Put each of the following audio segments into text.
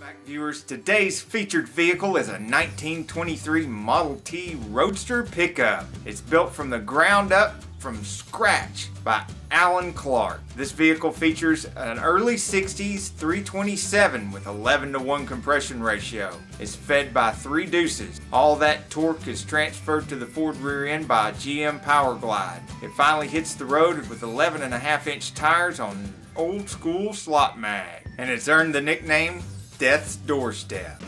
back, viewers. Today's featured vehicle is a 1923 Model T Roadster pickup. It's built from the ground up from scratch by Alan Clark. This vehicle features an early 60s 327 with 11 to 1 compression ratio. It's fed by three deuces. All that torque is transferred to the Ford rear end by a GM Powerglide. It finally hits the road with 11 and a half inch tires on old school slot mag. And it's earned the nickname Death's Doorstep.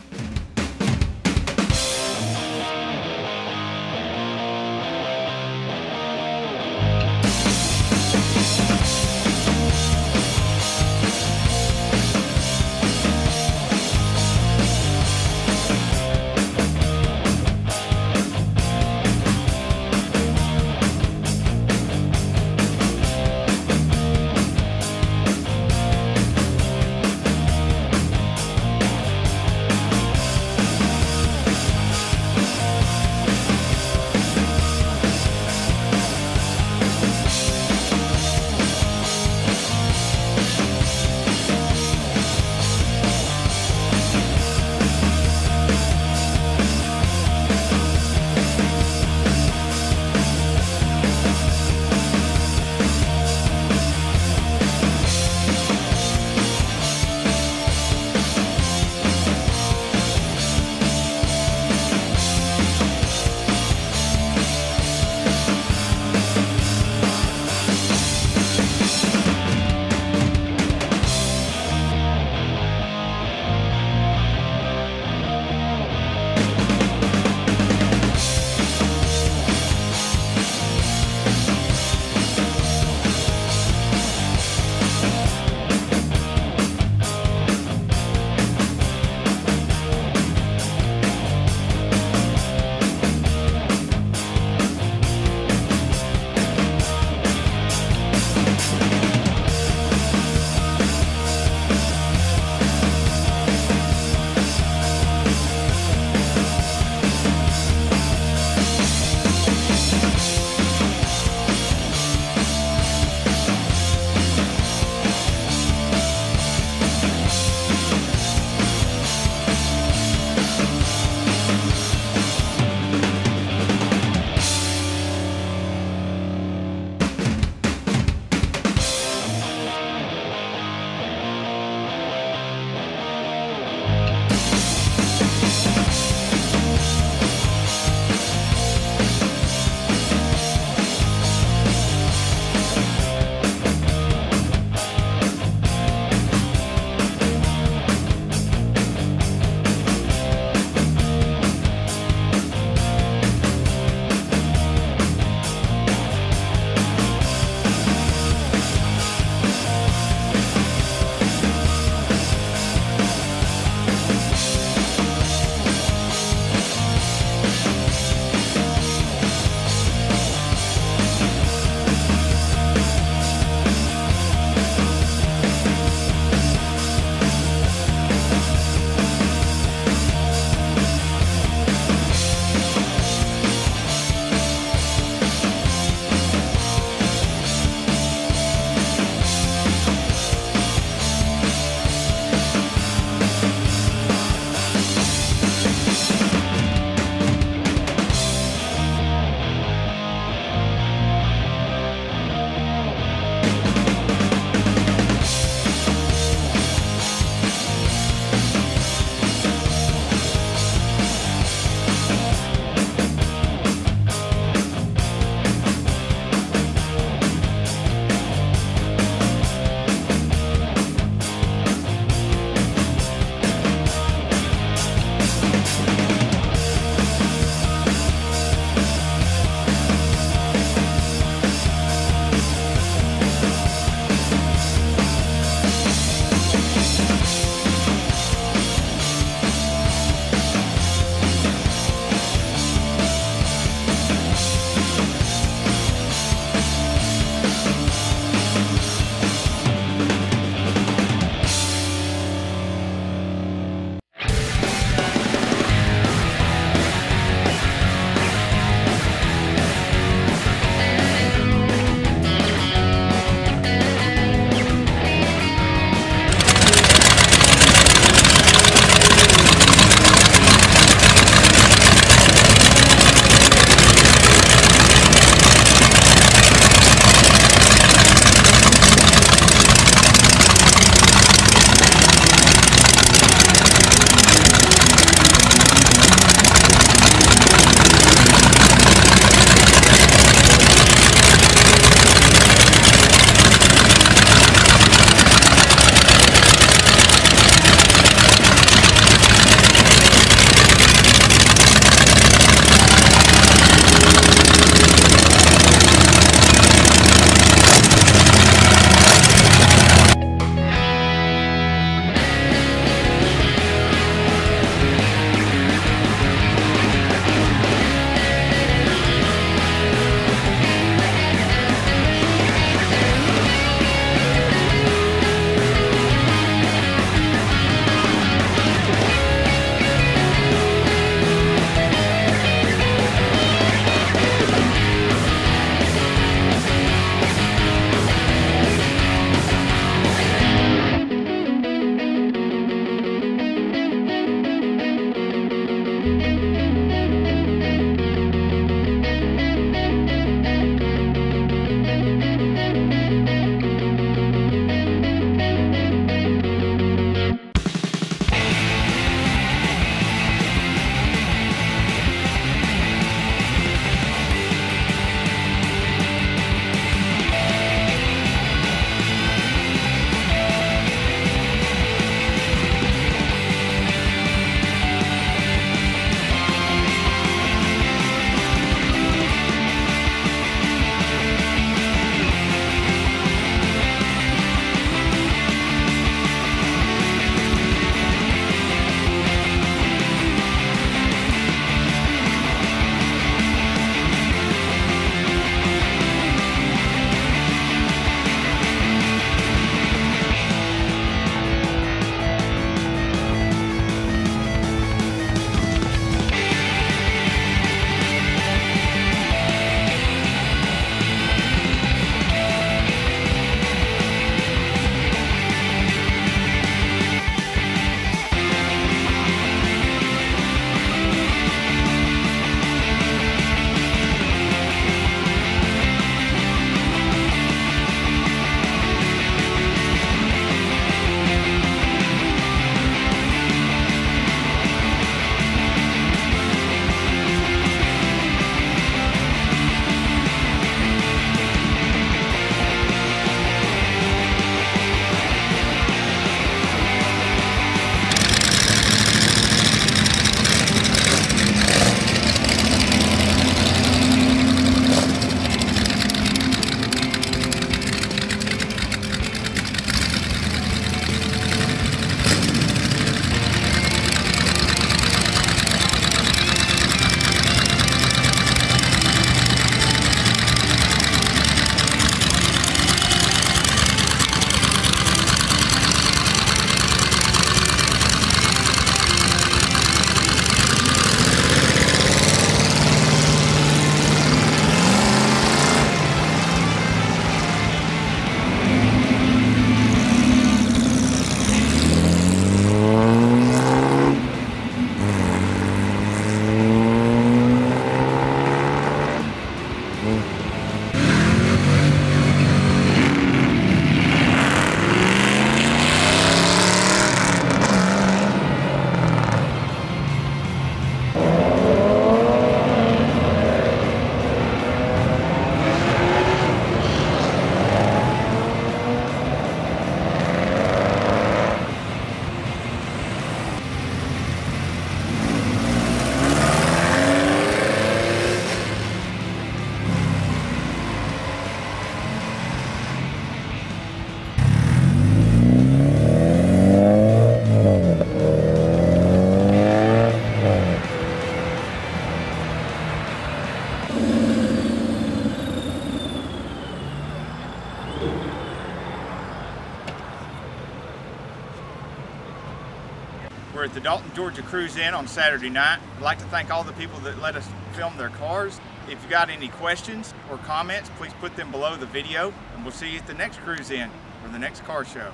We're at the Dalton, Georgia Cruise Inn on Saturday night. I'd like to thank all the people that let us film their cars. If you got any questions or comments, please put them below the video and we'll see you at the next cruise in or the next car show.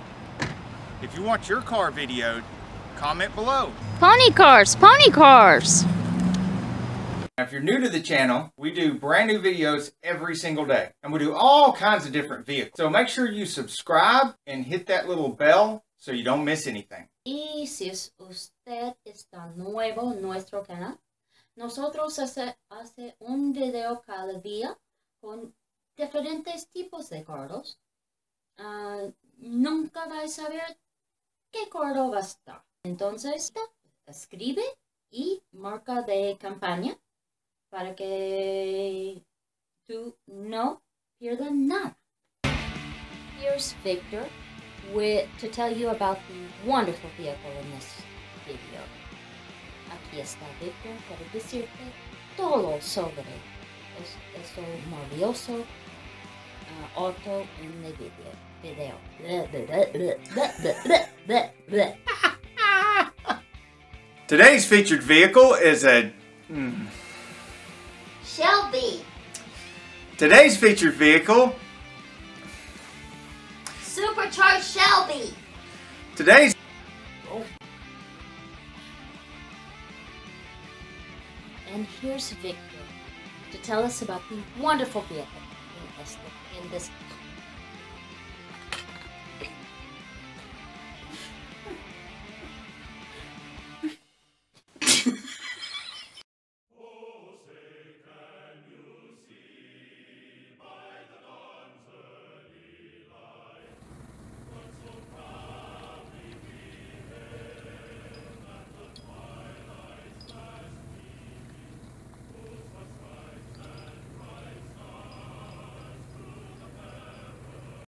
If you want your car videoed, comment below. Pony cars, pony cars. Now, if you're new to the channel, we do brand new videos every single day. And we do all kinds of different vehicles. So make sure you subscribe and hit that little bell so you don't miss anything. Y si usted está nuevo en nuestro canal, nosotros hace, hace un video cada día con diferentes tipos de carros. Ah, nunca vais a ver qué carro va a estar. Entonces, escribe y marca de campaña para que tú no pierdas nada. Here's Victor with, to tell you about the wonderful vehicle in this video. Aquí está Victor para decirte todo sobre es, esto maravilloso uh, auto en el video. video. Today's featured vehicle is a... Mm, Shelby. today's featured vehicle... Supercharged Shelby. Today's... And here's Victor to tell us about the wonderful vehicle in this, in this